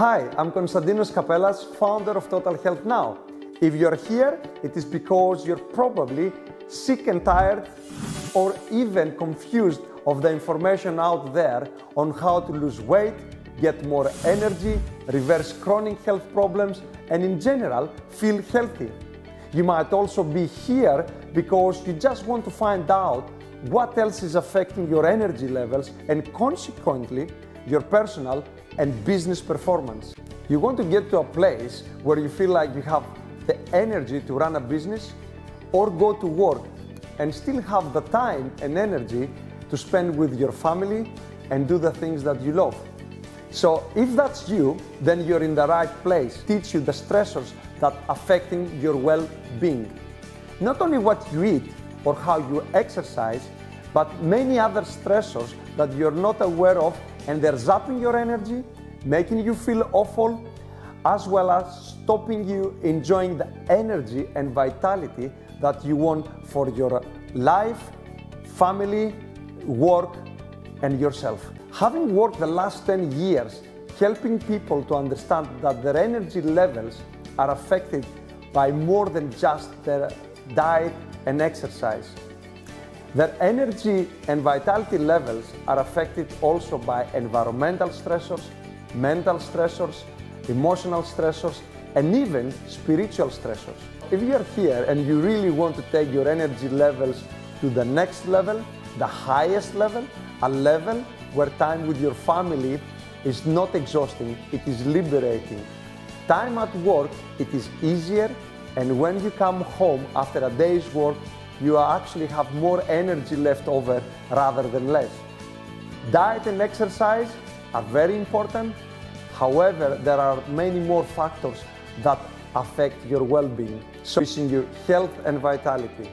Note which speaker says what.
Speaker 1: Hi, I'm Konstantinos Kapellas, founder of Total Health Now. If you're here, it is because you're probably sick and tired or even confused of the information out there on how to lose weight, get more energy, reverse chronic health problems, and in general, feel healthy. You might also be here because you just want to find out what else is affecting your energy levels and consequently your personal and business performance. You want to get to a place where you feel like you have the energy to run a business or go to work and still have the time and energy to spend with your family and do the things that you love. So if that's you, then you're in the right place. Teach you the stressors that are affecting your well-being. Not only what you eat or how you exercise, but many other stressors that you're not aware of and they're zapping your energy, making you feel awful, as well as stopping you enjoying the energy and vitality that you want for your life, family, work, and yourself. Having worked the last 10 years helping people to understand that their energy levels are affected by more than just their diet and exercise. Their energy and vitality levels are affected also by environmental stressors, mental stressors, emotional stressors, and even spiritual stressors. If you're here and you really want to take your energy levels to the next level, the highest level, a level where time with your family is not exhausting, it is liberating. Time at work, it is easier, and when you come home after a day's work, you actually have more energy left over rather than less. Diet and exercise are very important. However, there are many more factors that affect your well-being. So wishing you health and vitality.